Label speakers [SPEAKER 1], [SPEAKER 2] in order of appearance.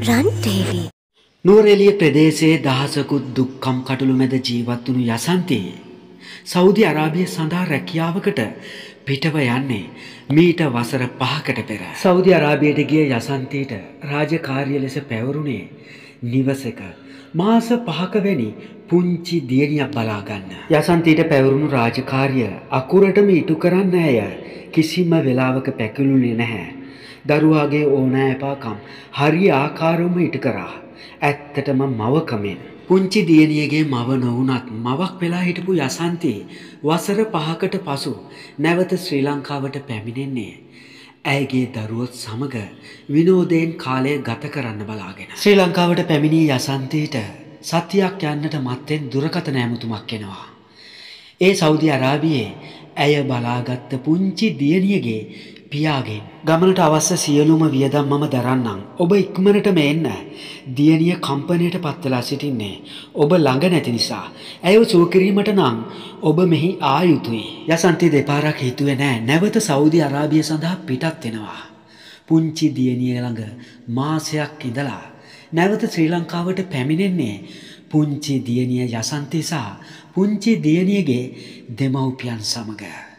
[SPEAKER 1] රන්ටේවී
[SPEAKER 2] නුවරෙලිය ප්‍රදේශයේ දහසකුත් දුක්කම් කටුළු මැද ජීවත්වනු යසන්තයේ. සෞදි අරාබිය සඳහා රැකියාවකට පිටව යන්නේ මීට වසර පහකට පෙර. සෞදි අරාබියට ගිය යසන්තයට රාජකාරිය ලෙස පැවරුණේ නිවසක මාස පහකවැනි පුංචි දියණියක් බලාගන්න. යසන්තීට පැවරුණු රාජකාරිය අකුරටම ඉටු කරන්න ඇය කිසිම වෙලාවක පැකිලුණේ නැහැ. දරුවාගේ ඕනෑ එපාකම් හරි ආකාරවම ඉටු කරා. ඇත්තටම මවකමෙන්. පුංචි දියණියගේ මව නොවුනත් මවක් වෙලා හිටපු යසන්තී වසර පහකට පසු නැවත ශ්‍රී ලංකාවට පැමිණෙන්නේ. ඇයගේ දරුවොත් සමග විනෝදයෙන් කාලය ගත කරන්න බලාගෙන. ශ්‍රී ලංකාවට පැමිණී යසන්තීට සත්‍යයක් යන්නට මත්තෙන් දුරකථන ඇමතුමක් එනවා. ඒ සෞදි අරාබියේ ඇය බලාගත්ත පුංචි දියණියගේ පියාගෙන් ගමනට අවස්ස සියලුම වියදම් මම දරන්නම්. ඔබ ඉක්මනටම එන්න. දියණිය කම්පනයට පත්වෙලා සිටින්නේ. ඔබ ළඟ නැති නිසා. ඇයව සුවකිරීමට නම් ඔබ මෙහි ආයුතුයි. යසන්ති දෙපාරක් හිතුවේ නෑ නැවත සෞදි අරාබිය සඳහා පිටත් වෙනවා. පුංචි දියණිය ළඟ මාසයක් ඉඳලා නැවත ශ්‍රී ලංකාවට පැමිණෙන්නේ පුංචි දියණිය යසන්ති සහ පුංචි දියණියගේ දෙමව්පියන් සමග